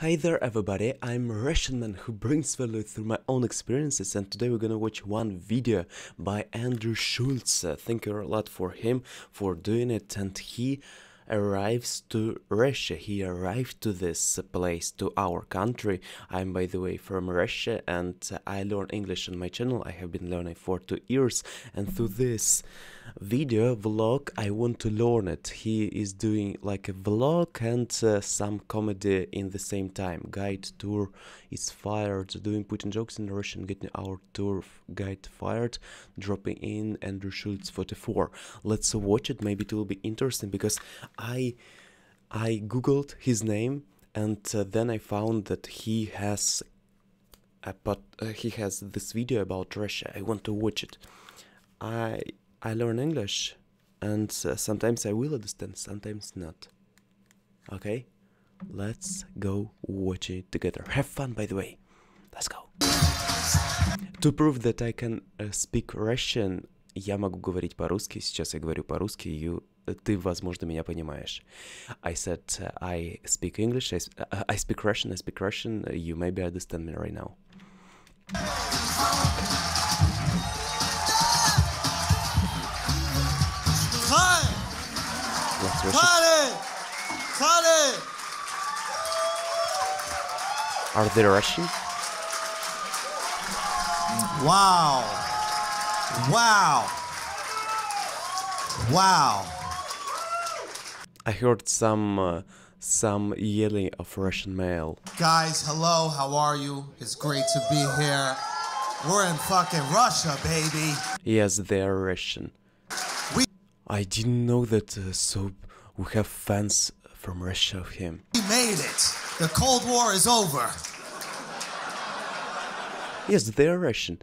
Hi there everybody, I'm Russian man who brings value through my own experiences and today we're gonna watch one video by Andrew Schulz. Thank you a lot for him for doing it and he arrives to Russia. He arrived to this place, to our country. I'm, by the way, from Russia and I learn English on my channel. I have been learning for two years, and through this video vlog, I want to learn it. He is doing like a vlog and uh, some comedy in the same time. Guide tour is fired, doing Putin jokes in Russian, getting our tour guide fired, dropping in Andrew Schulz 44. Let's watch it. Maybe it will be interesting because I I googled his name and uh, then I found that he has a but uh, he has this video about Russia. I want to watch it. I I learn English and uh, sometimes I will understand, sometimes not. Okay? Let's go watch it together. Have fun by the way. Let's go. To prove that I can uh, speak Russian, я могу говорить по-русски. Сейчас я говорю по-русски, you ты, возможно, меня понимаешь. I said uh, I speak English, I, uh, I speak Russian, I speak Russian, you maybe understand me right now. Let's Russian. Cut it! Cut it! Are they Russian? Wow. Wow. Wow. I heard some uh, some yelling of Russian male. Guys, hello, how are you? It's great to be here. We're in fucking Russia, baby. Yes, they are Russian. I didn't know that. Uh, so we have fans from Russia of him. We made it. The Cold War is over. Yes, they are Russian.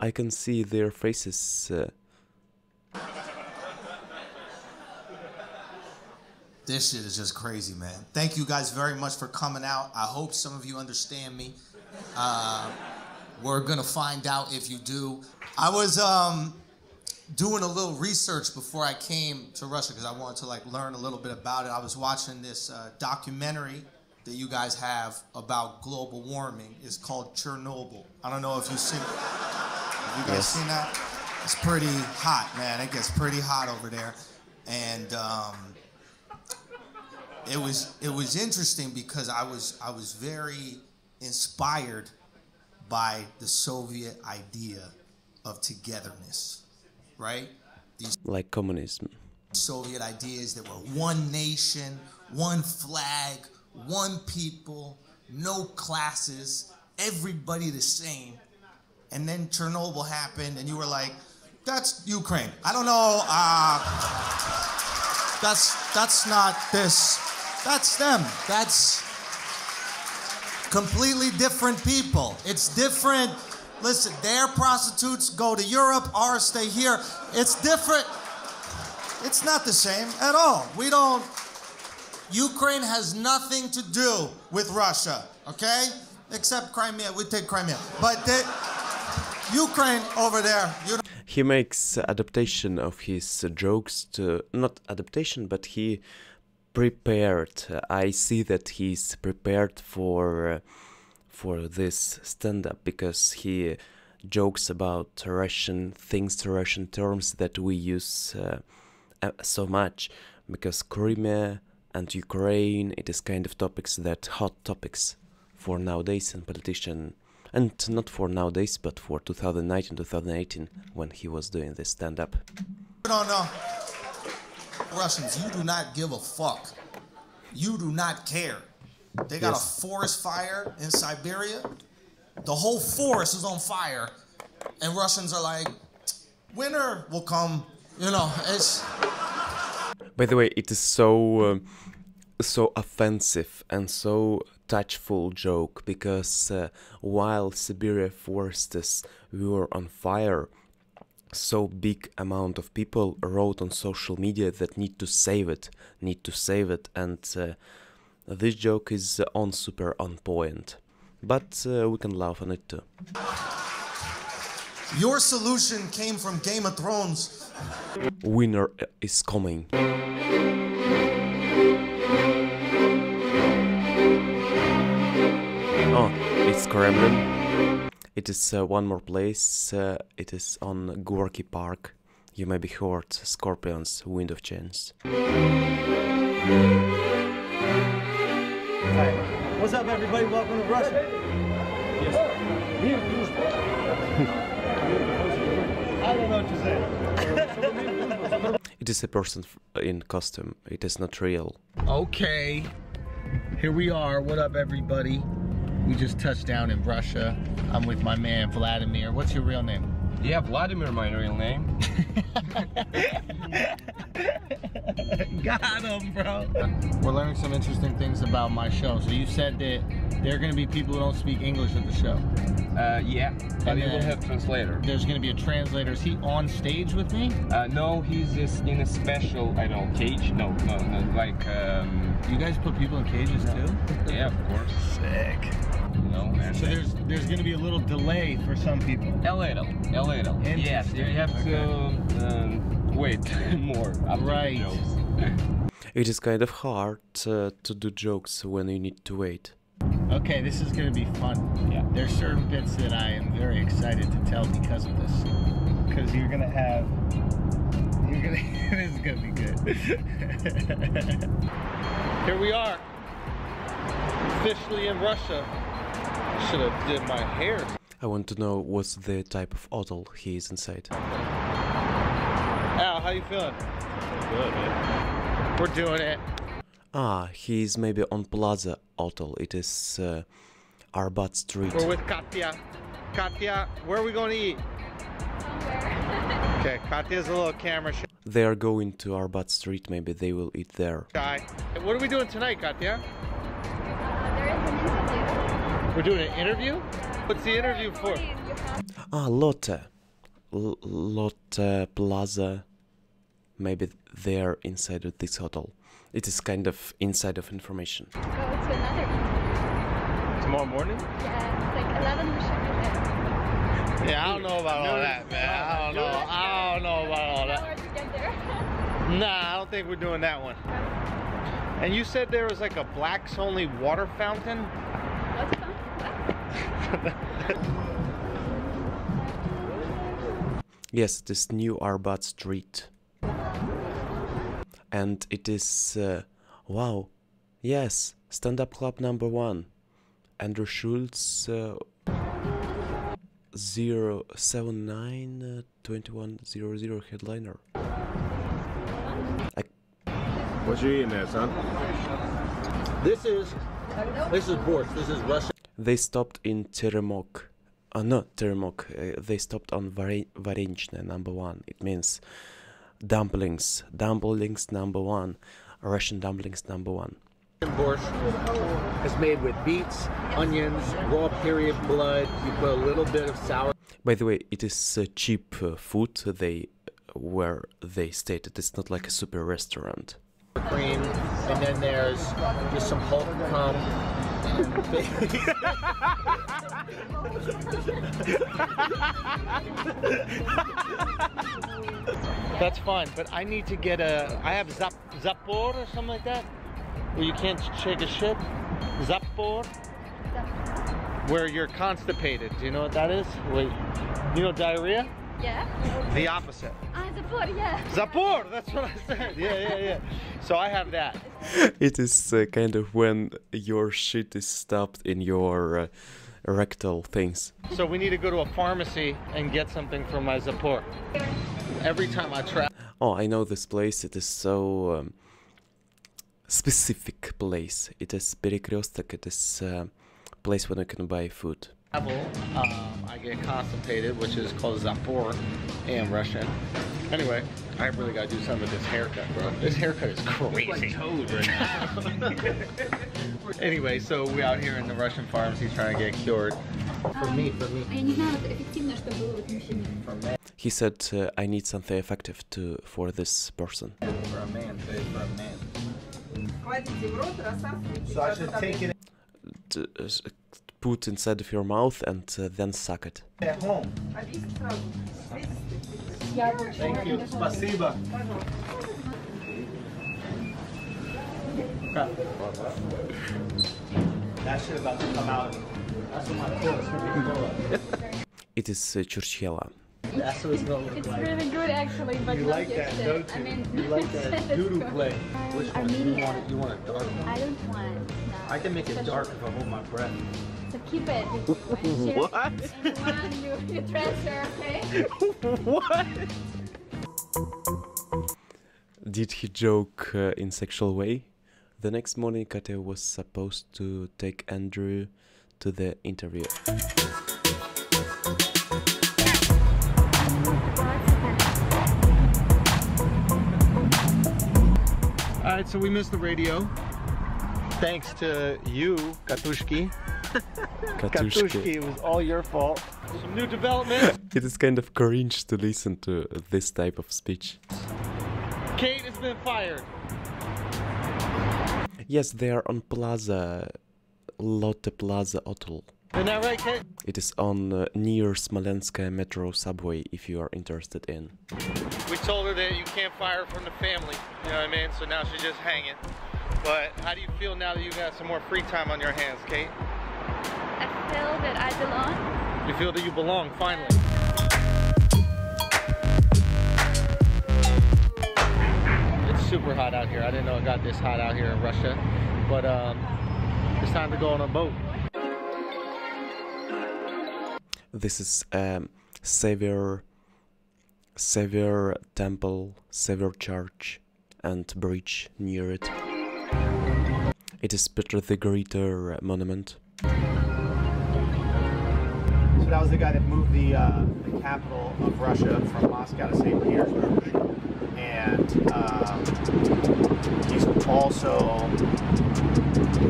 I can see their faces. Uh, This shit is just crazy, man. Thank you guys very much for coming out. I hope some of you understand me. Uh, we're gonna find out if you do. I was um, doing a little research before I came to Russia because I wanted to like learn a little bit about it. I was watching this uh, documentary that you guys have about global warming. It's called Chernobyl. I don't know if you've seen. Have you guys Yes. seen that? It's pretty hot, man. It gets pretty hot over there, and. Um, it was it was interesting because I was I was very inspired by the Soviet idea of togetherness, right? These like communism. Soviet ideas that were one nation, one flag, one people, no classes, everybody the same. And then Chernobyl happened, and you were like, "That's Ukraine." I don't know. Uh, that's that's not this. That's them. That's completely different people. It's different. Listen, their prostitutes go to Europe, ours stay here. It's different. It's not the same at all. We don't. Ukraine has nothing to do with Russia, okay? Except Crimea. We take Crimea. But the, Ukraine over there, you don't. He makes adaptation of his jokes to not adaptation, but he prepared. I see that he's prepared for for this stand-up because he jokes about Russian things, Russian terms that we use uh, so much because Crimea and Ukraine it is kind of topics that hot topics for nowadays and politician and not for nowadays but for 2019 2018 when he was doing this stand-up No, no. Russians, you do not give a fuck. You do not care. They got Yes. a forest fire in Siberia. The whole forest is on fire. And Russians are like, winter will come. You know, it's. By the way, it is so um, so offensive and so touchful joke because uh, while Siberia forests were on fire, so big amount of people wrote on social media that need to save it, need to save it, and uh, this joke is on super on point. But uh, we can laugh on it too. Your solution came from Game of Thrones. Winner is coming. Oh, it's Kremlin. It is uh, one more place. Uh, it is on Gorky Park. You may be heard Scorpions, Wind of Change. Hi. What's up, everybody? Welcome to Russia. I don't know what to say. It is a person in costume. It is not real. Okay, here we are. What up, everybody? We just touched down in Russia. I'm with my man Vladimir. What's your real name? Yeah, Vladimir, my real name. Got him, bro. We're learning some interesting things about my show. So you said that there are going to be people who don't speak English at the show. Uh, yeah, And you will then- have translator. There's going to be a translator. Is he on stage with me? Uh, no, he's just in a special, I don't know, cage. No, no, no, like, um, You guys put people in cages too? yeah, of course. Sick. You know, So there's there's going to be a little delay for some people. a little, a little. Yes, you Interesting. have to um, wait more. Right. It is kind of hard uh, to do jokes when you need to wait. Okay, this is going to be fun. Yeah. There's certain bits that I am very excited to tell because of this. Because you're gonna have, you're gonna, this is gonna be good. Here we are, officially in Russia. Should have did my hair. I want to know what's the type of hotel he is inside. Al, how you feeling? Good, man. We're doing it. Ah, he is maybe on Plaza Hotel. It is uh, Arbat Street. We're with Katya. Katya, where are we going to eat? Okay, Katya's a little camera shy. They are going to Arbat Street. Maybe they will eat there. What are we doing tonight, Katya? There is an interview. We're doing an interview? What's the interview for? Please, you have Ah, Lotte. L- Lotte Plaza. Maybe they're inside of this hotel. It is kind of inside of information. to go to another interview. Tomorrow morning? Yeah, it's like 11 we should be there. Yeah, I don't know about all that, man. I don't know. I don't know about all that. hour to get there. Nah, I don't think we're doing that one. And you said there was like a blacks only water fountain? What's that? Yes, this New Arbat Street. And it is. Uh, wow. Yes, stand up club number one. Andrew Schulz. Uh, 079 uh, 2100 headliner. What you eating there, son? This is this is borscht. This is Russian. They stopped in Teremok. Uh, no, Teremok. Uh, they stopped on Vare- Varenchne number one. It means dumplings. Dumplings number one. Russian dumplings number one. borscht. It's made with beets, onions, raw period blood. You put a little bit of sour By the way, it is uh, cheap uh, food. They where they stayed. It is not like a super restaurant. cream, and then there's just some Hulk cum. That's fine, but I need to get a. I have zap zapor or something like that, where you can't shake a ship. Zapor, where you're constipated. Do you know what that is? Wait, you know diarrhea? Yeah? The opposite. Ah, the board, yeah. Zapor. That's what I said. Yeah, yeah, yeah. So I have that. It is uh, kind of when your shit is stopped in your uh, rectal things. So we need to go to a pharmacy and get something for my Zapor. Every time I travel. Oh, I know this place. It is so um, specific place. It is Перекресток. It is a place where you can buy food. Travel, um, I get constipated, which is called zapor in Russian. Anyway, I really gotta do something with this haircut, bro. This haircut is crazy. Like toad right now. anyway, so we out here in the Russian pharmacy trying to get cured. For me, for me. He said, uh, I need something effective to for this person. So I should take it. put inside of your mouth and uh, then suck it. at home. Объясни сразу. Thank you. Спасибо. That shit about to come out It is uh, Churchiella. That's what it's gonna look It's like. really good actually, but You not like that, yesterday. don't I you? mean, You like that it's doodle good. play. Which I one? You mean, want it? You want it dark? I don't want it. No. I can make it dark if I hold my breath. So keep it. what? Anyone you, you transfer, okay? what? Did he joke uh, in sexual way? The next morning, Kate was supposed to take Andrew to the interview. All right, so we missed the radio. Thanks to you, Katushki. Katushki, Katushki. it was all your fault. Some new development. It is kind of cringe to listen to this type of speech. Kate has been fired. Yes, they are on Plaza, Lotte Plaza Hotel. Isn't that right, Kate? It is on uh, near Smolenskaya metro subway if you are interested in. We told her that you can't fire from the family. You know what I mean? So now she's just hanging. But how do you feel now that you've got some more free time on your hands, Kate? I feel that I belong. You feel that you belong, finally. It's super hot out here. I didn't know it got this hot out here in Russia. But um, it's time to go on a boat. This is um, Savior, Savior Temple, Savior Church, and bridge near it. It is Peter the Greater monument. So that was the guy that moved the, uh, the capital of Russia from Moscow to St. Petersburg. And um, he's also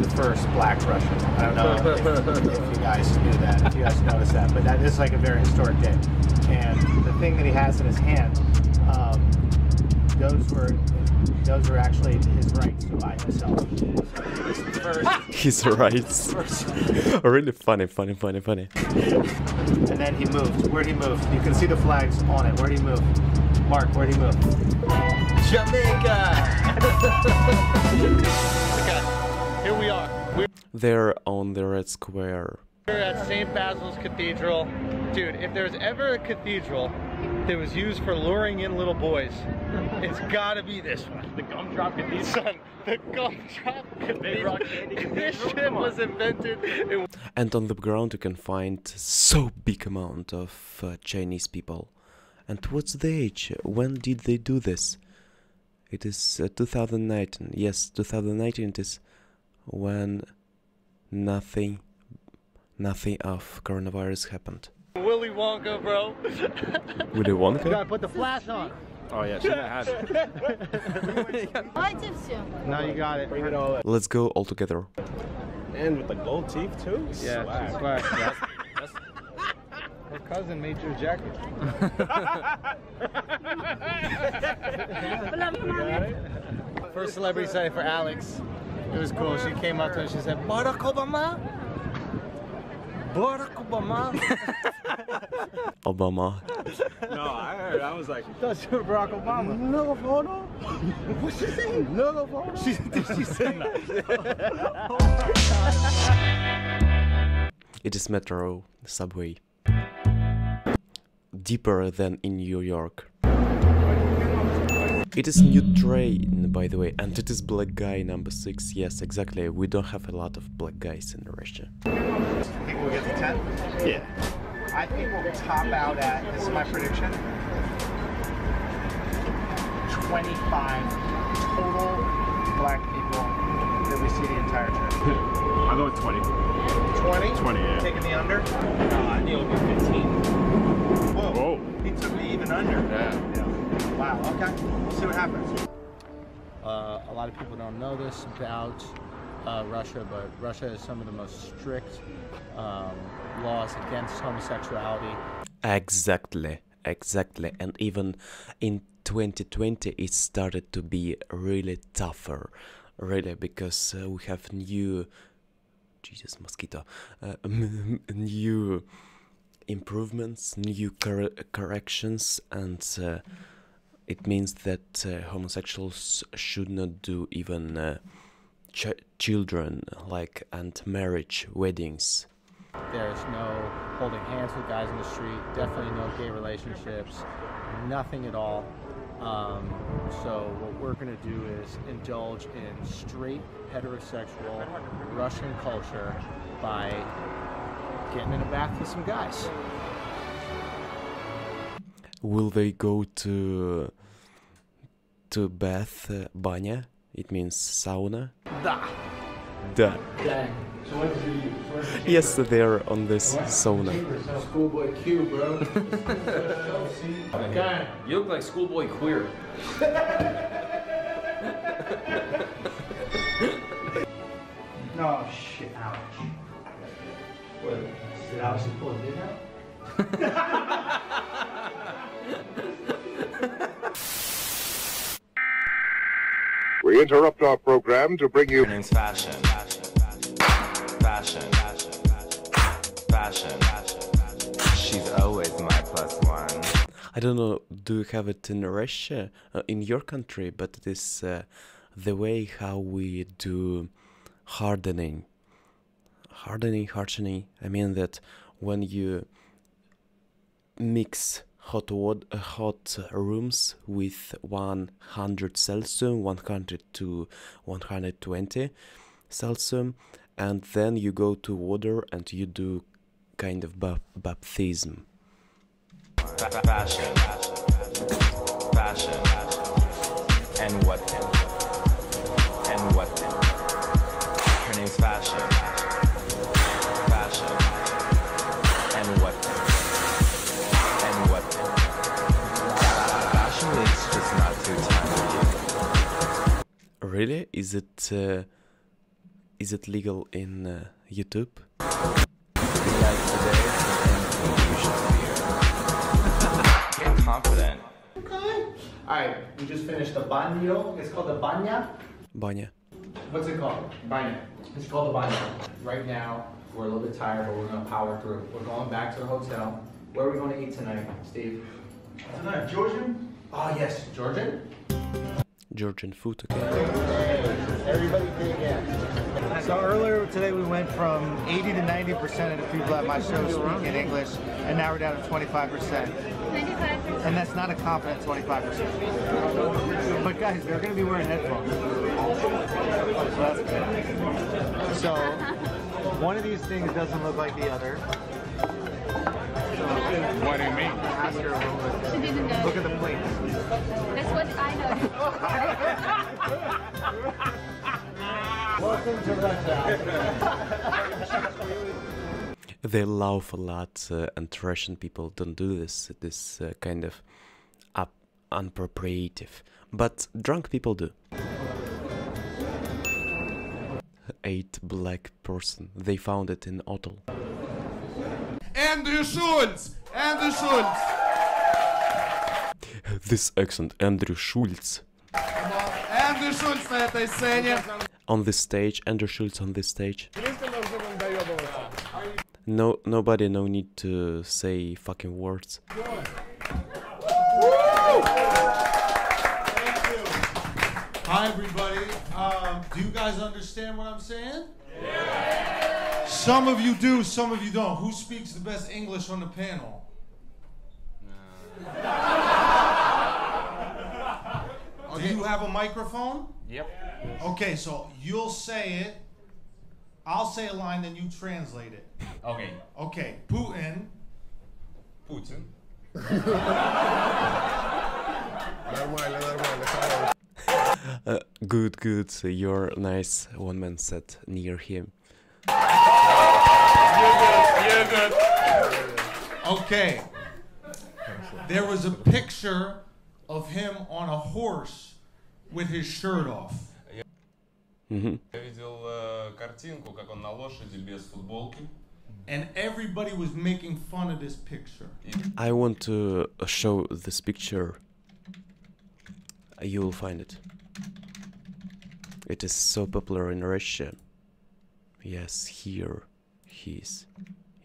the first black Russian. I don't know if, if you guys knew that, if you guys noticed that, but that is like a very historic day. And the thing that he has in his hand, um, those were those were actually his rights to buy himself. So this first, His rights. really funny, funny, funny, funny. And then he moved. Where'd he move? You can see the flags on it. Where'd he move? Mark, where'd he move? Jamaica! okay, here we are. We're They're on the Red Square. At St. Basil's Cathedral. Dude, if there's ever a cathedral that was used for luring in little boys, it's gotta be this one. The Gumdrop Cathedral. Son, the Gumdrop Cathedral. This shit was invented in And on the ground you can find so big amount of uh, Chinese people. And what's the age? When did they do this? It is uh, 2019. Yes, 2019 it is when nothing, nothing of coronavirus happened. Willy Wonka, bro. Willy Wonka? You gotta put the flash on. Oh yeah, she had it. Now you got it. Bring it all up. Let's go all together. And with the gold teeth too? Yeah, swag. swag. Her cousin made your jacket. First celebrity sighting for Alex. It was cool. She came up to us. She said, "Barack Obama." Barack Obama. Obama. No, I heard. I was like, That's Barack Obama. No photo. What's she saying? No photo. She, she said that. It is metro, subway. Deeper than in New York. It is new train, by the way, and it is black guy number six. Yes, exactly. We don't have a lot of black guys in Russia. I think we'll get to 10. yeah. I think we'll top out at, this is my prediction, 25 total black people that we see the entire trip. I'll go with 20. 20? 20, yeah. Taking the under? No, I think it'll be 15. Whoa. Whoa. He took me even under. Yeah. Wow, okay. We'll see what happens. Uh, a lot of people don't know this about uh, Russia, but Russia has some of the most strict um, laws against homosexuality. Exactly, exactly. And even in 2020, it started to be really tougher, really, because uh, we have new, Jesus mosquito, uh, new improvements, new cor- corrections, and uh, it means that uh, homosexuals should not do even uh, ch- children, like and marriage, weddings. There's no holding hands with guys in the street. Definitely no gay relationships. Nothing at all. Um, so what we're gonna do is indulge in straight heterosexual Russian culture by getting in a bath with some guys. Will they go to to bath uh, banya? It means sauna. Da. Da. Yes, they are on this sauna. Schoolboy Q, bro. You look like schoolboy queer. No, shit, ouch. What? Did I was pull a dick out? We interrupt our program to bring you It's fashion. Fashion. Fashion. She's always my plus one. I don't know, do you have it in Russia, uh, in your country, but it is uh, the way how we do hardening. Hardening, hardening. I mean that when you mix hot water, hot rooms with 100 Celsius, 100 to 120 Celsius, and then you go to water and you do kind of bap- baptism. Fashion. Fashion. And what then? And what then? Her name's Fashion. Really? Is it uh, is it legal in uh, YouTube? Like today, it's an infusion beer. Get confident. Alright, we just finished the banyo. It's called the banya. Banya. What's it called? Banya. It's called the banya. Right now, we're a little bit tired, but we're gonna power through. We're going back to the hotel. Where are we gonna eat tonight, Steve? Tonight, Georgian? Oh, yes, Georgian? Georgian food, okay. Everybody dig in. So earlier today we went from 80 to 90 percent of the people at my show speak in English, and now we're down to 25 percent. 95%. And that's not a confident 25 percent. But guys, they're going to be wearing headphones. So that's good. So one of these things doesn't look like the other. What do you mean? Ask her a little bit. She didn't know. Look at the plates. That's what I know. Welcome to Russia. They laugh a lot, uh, and Russian people don't do this. This uh, kind of up unappropriative, but drunk people do. Eight black person. They found it in Otto. Andrew Schultz! Andrew Schultz! This accent, Andrew Schulz. Andrew Schultz на этой сцене. On this stage, Andrew Schulz on this stage. No, nobody, no need to say fucking words. Hi, everybody. Um, do you guys understand what I'm saying? Yeah. Some of you do, some of you don't. Who speaks the best English on the panel? Do you have a microphone? Yep. Okay, so you'll say it. I'll say a line, then you translate it. Okay. Okay. Putin. Putin. Uh, good, good. Your nice one man set near him. Okay. There was a picture of him on a horse with his shirt off. hmm Я видел э, картинку, как он на лошади без футболки. And everybody was making fun of this picture. I want to uh, show this picture. Uh, You will find it. It is so popular in Russia. Yes, here he is.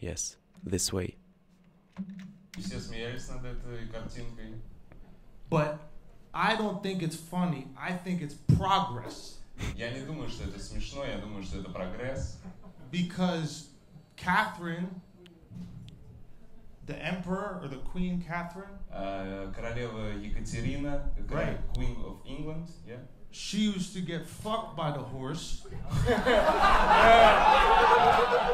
Yes, this way. И все смеялись над этой картинкой. But I don't think it's funny. I think it's progress. Я не думаю, что это смешно, я думаю, что это прогресс. Because Catherine, the emperor or the queen Catherine, Э, Королева Екатерина, какая? Right. Queen of England, yeah? she used to get fucked by the horse.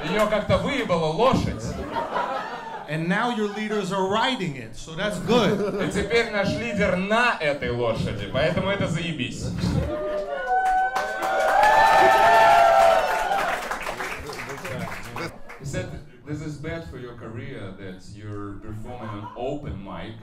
Ее как-то выебала лошадь. And now your leaders are riding it, so that's good. И теперь наш лидер на этой лошади, поэтому это заебись. He said this is bad for your career that you're performing an open mic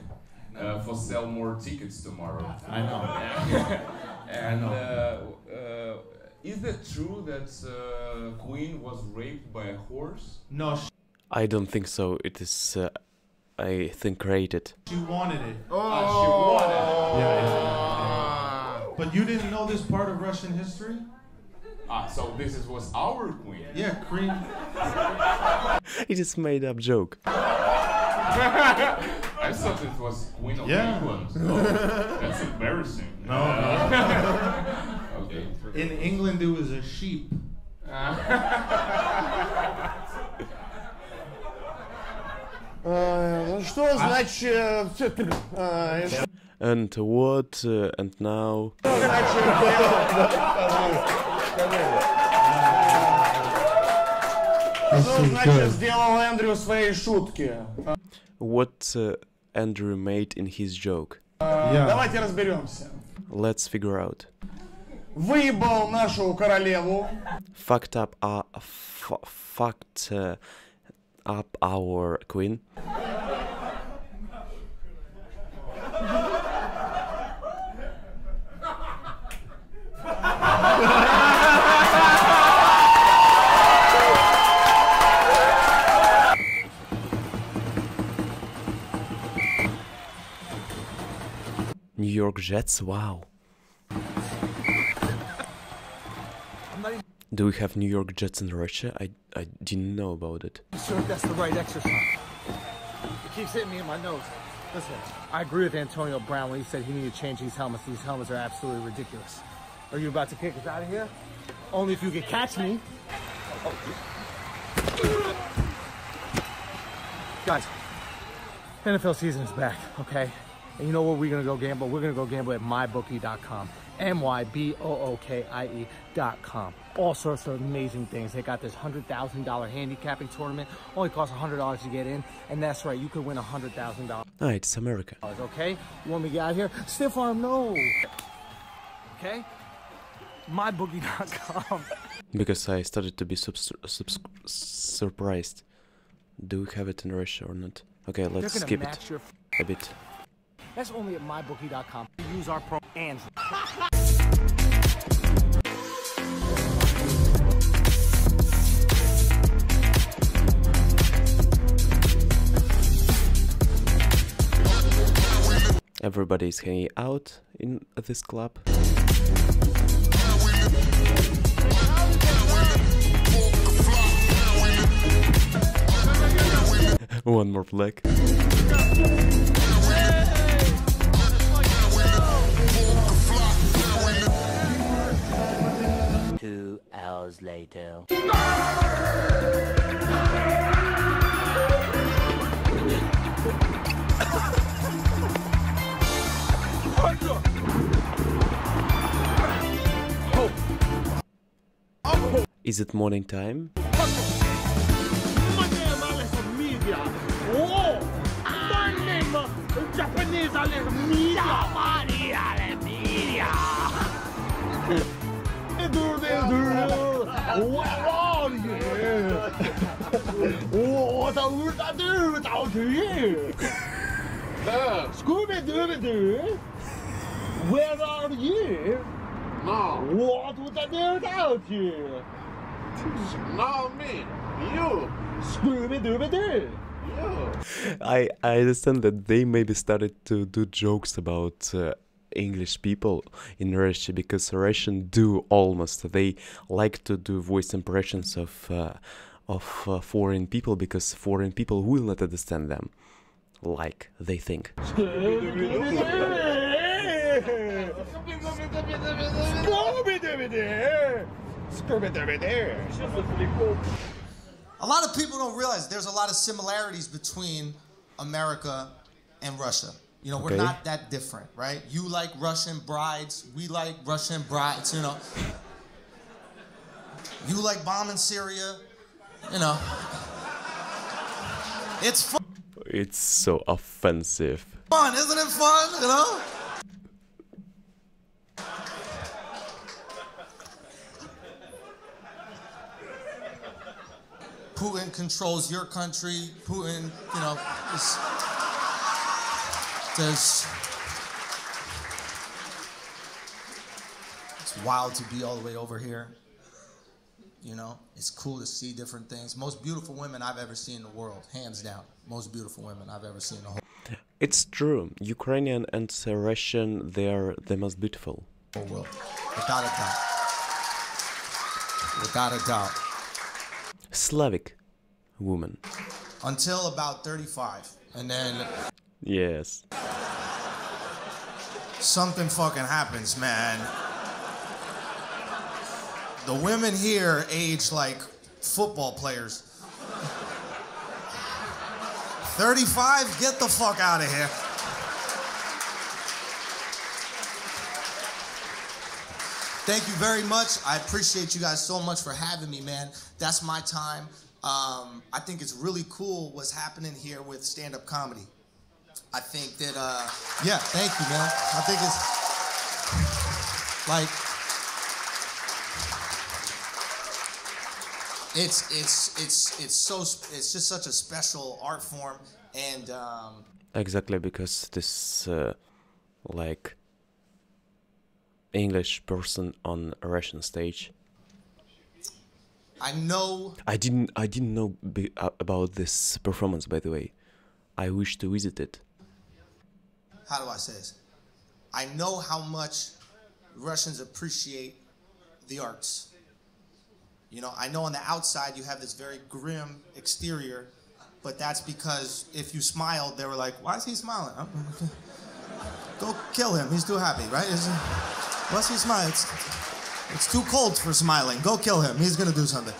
uh, for sell more tickets tomorrow. I know. and uh, uh, is it true that uh, Queen was raped by a horse? No, she, I don't think so. It is, uh, I think, created. she wanted it. Ah, she wanted. Yeah, yeah. But you didn't know this part of Russian history? Ah, so this is, was our queen. Yeah, Queen. It is made up joke. I thought it was Queen of Yeah. England. So that's embarrassing. No, okay. In England, it was a sheep. Ну что значит... э, And what? Uh, and now? Что значит сделал Эндрю своей шутки? What uh, Andrew made in his joke? Yeah. Давайте разберемся. Let's figure out. Выебал нашу королеву. Fucked up our f- fucked uh, up our queen. York Jets, wow. Do we have New York Jets in Russia? I I didn't know about it. sure that's the right exercise. It keeps hitting me in my nose. Listen, I agree with Antonio Brown when he said he needed to change these helmets. These helmets are absolutely ridiculous. Are you about to kick us out of here? Only if you can catch me. Guys, NFL season is back, okay? And you know where we're gonna go gamble? We're gonna go gamble at mybookie.com. M-Y-B-O-O-K-I-E E dot com. All sorts of amazing things. They got this $100,000 handicapping tournament. Only costs $100 to get in. And that's right, you could win $100,000, Ah, it's America. okay? You want me to get out here? Stiff arm, no. Okay? Mybookie.com. Because I started to be surprised. Do we have it in Russia or not? Okay, let's skip it a bit. That's only at mybookie.com. Use our pro Andrew. Everybody's hanging out in this club. One more black. Two hours later. Is it morning time? Wow, what would I do without you? Uh, Scooby Dooby Doo, where are you? No. What would I do without you? Not me, you. Scooby Dooby Doo. You. I, I understand that they maybe started to do jokes about uh, English people in Russia because Russian do almost they like to do voice impressions of uh, of uh, foreign people because foreign people will not understand them like they think. A lot of people don't realize there's a lot of similarities between America and Russia. You know, we're not that different, right? You like Russian brides, we like Russian brides, you know. You like bombing Syria, you know. It's fun, It's so offensive. Fun, isn't it fun, you know? Putin controls your country. Putin, you know, is, there's. It's wild to be all the way over here. You know, it's cool to see different things. Most beautiful women I've ever seen in the world, hands down. Most beautiful women I've ever seen in the whole It's true. Ukrainian and Russian, they are the most beautiful. world, without a doubt. Without a doubt. Slavic woman. Until about 35, and then Yes. something fucking happens, man. The women here age like football players. 35, get the fuck out of here. Thank you very much. I appreciate you guys so much for having me, man. That's my time. Um, I think it's really cool what's happening here with stand up comedy. I think that, uh, yeah, thank you, man. I think it's like, it's it's it's it's so it's just such a special art form, and um, Exactly because this uh, like English person on a Russian stage. I know I didn't I didn't know be, uh, about this performance by the way. I wish to visit it. How do I say this? I know how much Russians appreciate the arts. You know, I know on the outside you have this very grim exterior, but that's because if you smiled, they were like, "Why is he smiling? Go kill him. He's too happy, right? Is he, smiling? It's, it's too cold for smiling. Go kill him. He's gonna do something."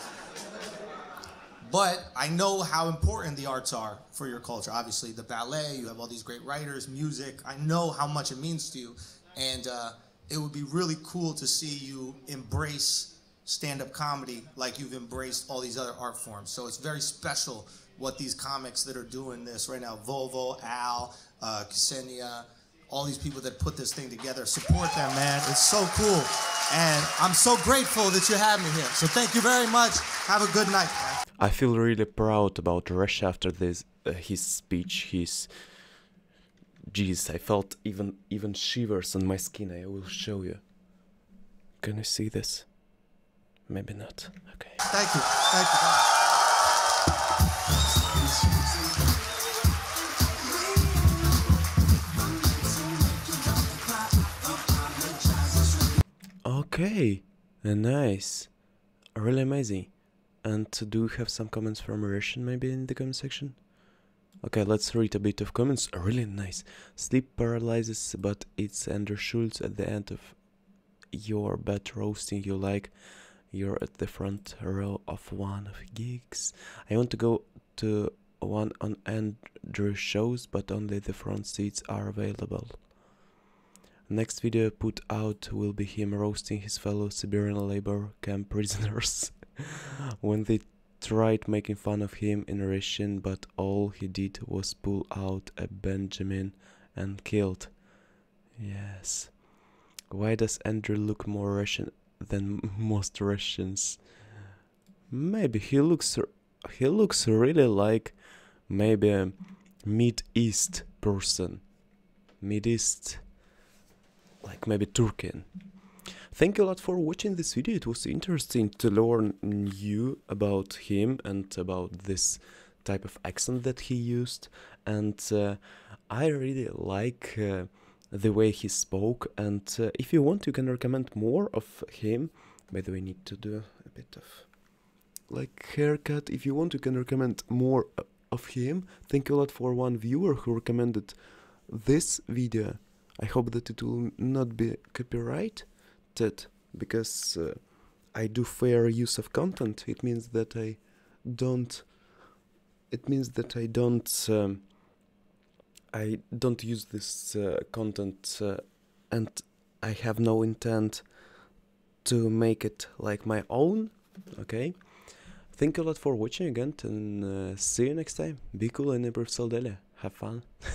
But I know how important the arts are for your culture. Obviously, the ballet, you have all these great writers, music. I know how much it means to you. And uh, it would be really cool to see you embrace stand up comedy like you've embraced all these other art forms. So it's very special what these comics that are doing this right now Volvo, Al, uh, Ksenia, all these people that put this thing together. Support them, man. It's so cool. And I'm so grateful that you have me here. So thank you very much. Have a good night, man. I feel really proud about Russia after this uh, his speech. His jeez, I felt even even shivers on my skin. I will show you. Can you see this? Maybe not. Okay. Thank you. Thank you. Okay, nice, really amazing. And do have some comments from Russian maybe in the comment section? Okay, let's read a bit of comments. Oh, really nice. Sleep paralyzes, but it's Andrew Schulz at the end of your bed roasting you like. You're at the front row of one of gigs. I want to go to one on Andrew shows, but only the front seats are available. Next video put out will be him roasting his fellow Siberian labor camp prisoners when they tried making fun of him in Russian, but all he did was pull out a Benjamin and killed. Yes. Why does Andrew look more Russian than most Russians? Maybe he looks he looks really like maybe a Mid East person. Mid East like maybe Turkian. Thank you a lot for watching this video. It was interesting to learn new about him and about this type of accent that he used. And uh, I really like uh, the way he spoke. And uh, if you want, you can recommend more of him. By the way, I need to do a bit of like haircut. If you want, you can recommend more of him. Thank you a lot for one viewer who recommended this video. I hope that it will not be copyrighted because uh, I do fair use of content. It means that I don't. It means that I don't. Um, I don't use this uh, content, uh, and I have no intent to make it like my own. Okay. Thank you a lot for watching again, and uh, see you next time. Be cool and improve Soldelia. Have fun.